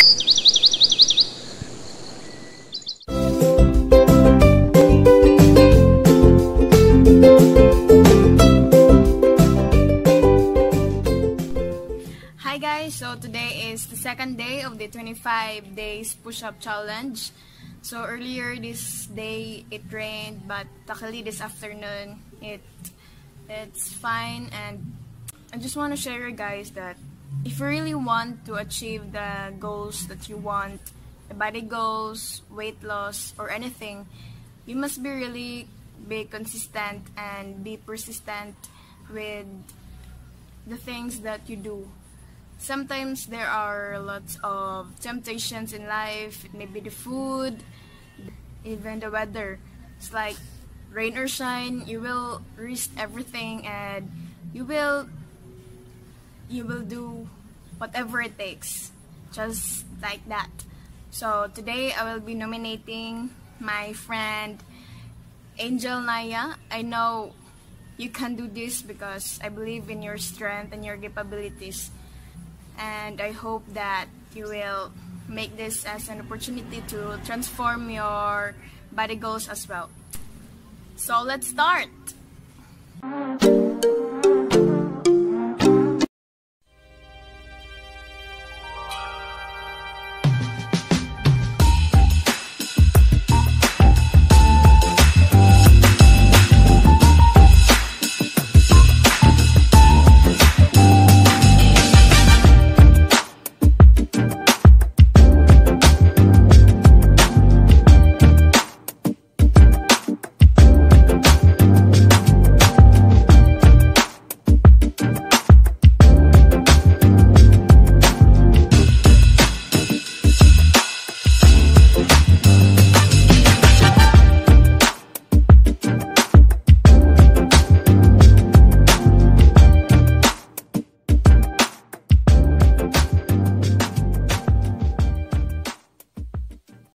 Hi guys, so today is the second day of the 25 days push-up challenge. So earlier this day it rained but luckily this afternoon it it's fine and I just want to share you guys that if you really want to achieve the goals that you want, the body goals, weight loss or anything, you must be really be consistent and be persistent with the things that you do sometimes there are lots of temptations in life. maybe the food, even the weather. It's like rain or shine, you will risk everything and you will you will do whatever it takes. Just like that. So today I will be nominating my friend Angel Naya. I know you can do this because I believe in your strength and your capabilities and I hope that you will make this as an opportunity to transform your body goals as well. So let's start!